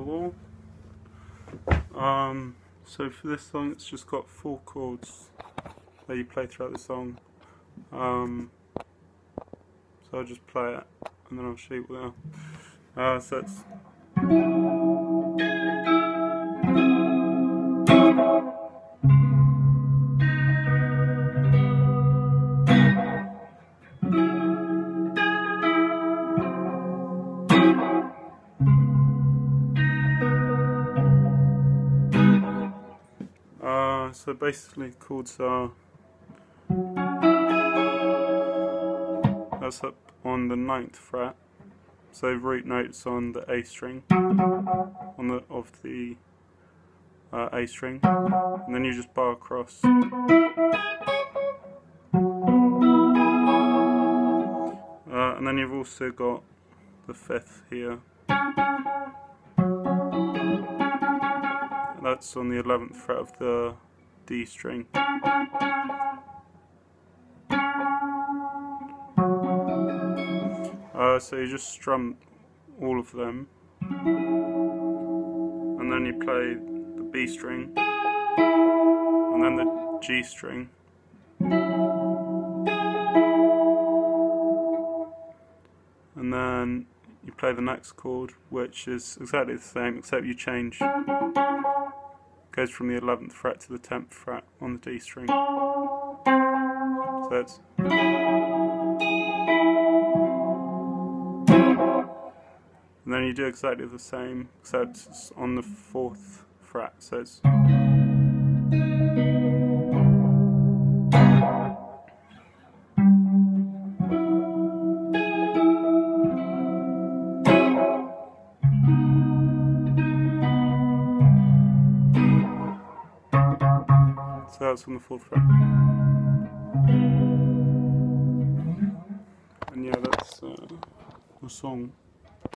War. Um, so for this song, it's just got four chords that you play throughout the song. Um, so I'll just play it and then I'll show you what they are. Uh, so it's so basically chords are that's up on the ninth fret. So root notes on the A string on the of the uh, A string. And then you just bar across. Uh, and then you've also got the fifth here. That's on the 11th fret of the D string. Uh, so you just strum all of them. And then you play the B string. And then the G string. And then you play the next chord which is exactly the same except you change goes from the 11th fret to the 10th fret on the D string. So it's and then you do exactly the same except it's on the 4th fret so it's So that's on the fourth fret. And yeah, that's uh, the song.